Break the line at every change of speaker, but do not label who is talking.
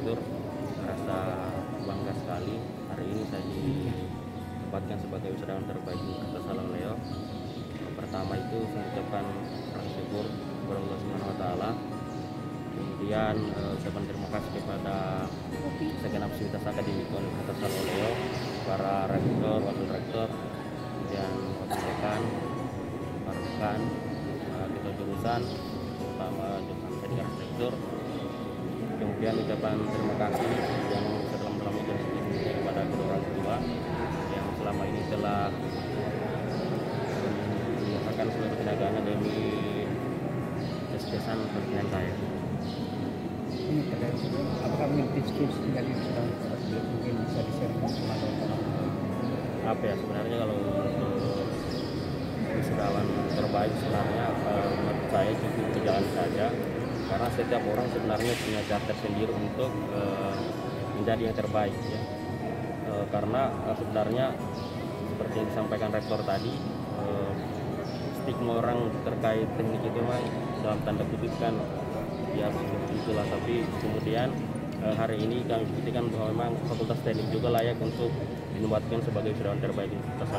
arsitektur merasa bangga sekali hari ini saya ditempatkan sebagai wisudawan terbaik di Kota Saloleo pertama itu saya ucapkan rasa syukur kepada Allah Subhanahu wa taala. Kemudian eh, ucapan terima kasih kepada segenap sivitas akademik Kota Saloleo para rektor, wakil rektor kemudian wakil dekan para dekan eh, ketua jurusan terutama jurusan teknik arsitektur kemudian ucapan terima kasih yang sedalam-dalamnya kepada kedua orang tua yang selama ini telah menyerahkan seluruh tenaganya demi kesuksesan pernikahan saya.
Ini terkait apakah memiliki tips menjadi wisudawan terbaik mungkin bisa di-share sama teman-teman
Apa ya sebenarnya kalau untuk wisudawan terbaik sebenarnya eh, menurut saya cukup berjalan saja karena setiap orang sebenarnya punya cara tersendiri untuk eh, menjadi yang terbaik ya. Eh, karena eh, sebenarnya seperti yang disampaikan rektor tadi eh, stigma orang terkait teknik itu mah dalam tanda kutip kan ya seperti itulah tapi kemudian eh, hari ini kami buktikan bahwa memang fakultas teknik juga layak untuk dinobatkan sebagai wisudawan terbaik di Kota